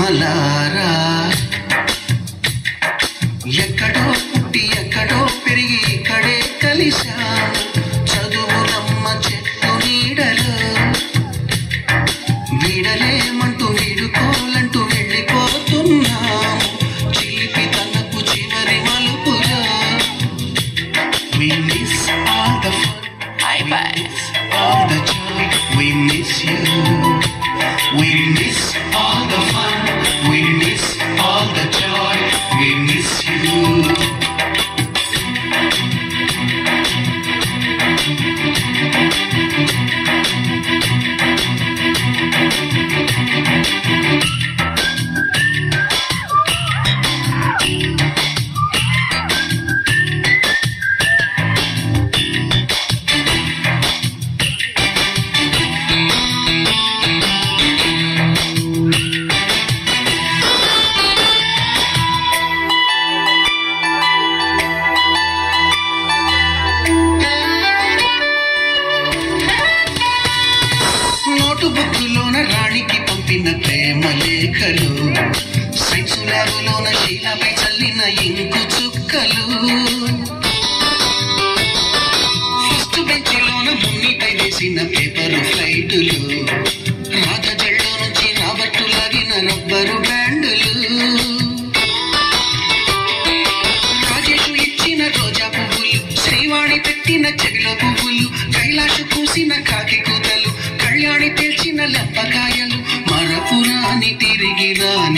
ప్రేమలారా ఎక్కడో పుట్టి ఎక్కడో పెరిగి ఇక్కడే కలిశా చదువులమ్మ చెట్టు నీడలు. వీడలేమంటూ వీడుకోవాలంటూ వెళ్ళిపోతున్నాం. చిలిపి తనకు చివరి మలుపులా. We miss all the fun. Thank you. ప్రేమలేఖలు ప్రేమ లేఖలు శీలపై చల్లిన ఇంకు చుక్కలు. ఫస్ట్ బెంచ్లోన మున్నిపై వేసిన పేపర్ ఫ్లైటులు రాజజల్లో నుంచి రాబట్టు లాగిన రబ్బరు బ్యాండులు రాజేషు ఇచ్చిన రోజా పువ్వులు శ్రీవాణి పెట్టిన చెవిల పువ్వులు కైలాషు పూసిన కాకి కూతలు కళ్యాణి తెల్చిన లెప్పకాయ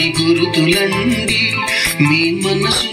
తిరిగి గురుతులండి. మీ మనసు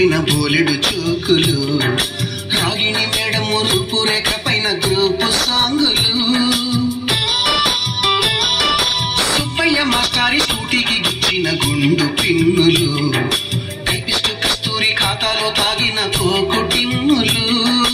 పైన బోలెడు చూకులు రాగిణి మేడ మురుపు రేఖ పైన గ్రూపు సాంగులు. సుబ్బయ్య మాస్టారి స్కూటీకి గుచ్చిన గుండు పిన్నులు టైపిస్టు కస్తూరి ఖాతాలో తాగిన కోకు టిన్నులు.